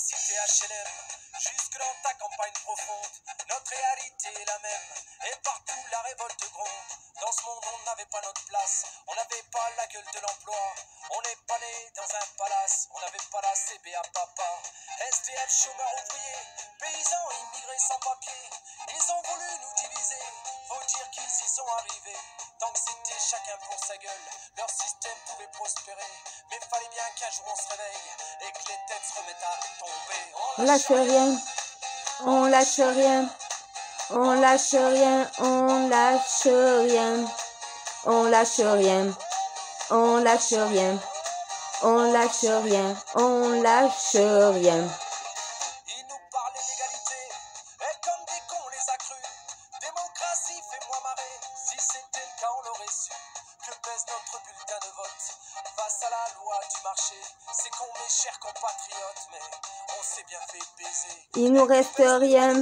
cité HLM, jusque dans ta campagne profonde, notre réalité est la même. Et partout la révolte gronde. Dans ce monde, on n'avait pas notre place, on n'avait pas la gueule de l'emploi. On n'est pas né dans un palace, on n'avait pas la CBA papa. SDF, chômeurs ouvriers, paysans immigrés sans papier. Ils ont voulu nous diviser, faut dire qu'ils y sont arrivés. Tant que c'était chacun pour sa gueule, leur système pouvait prospérer. Mais fallait bien qu'un jour on se réveille et que les têtes se remettent à tomber. On lâche rien, on lâche rien, on lâche rien, on lâche rien, on lâche rien, on lâche rien, on lâche rien, on lâche rien. Ils nous parlaient d'égalité, et comme des cons on les a. Démocratie, fais-moi marrer, si c'était le cas on l'aurait su. Que pèse notre bulletin de vote face à la loi du marché C'est con mes chers compatriotes, mais on s'est bien fait baiser. Il nous reste rien.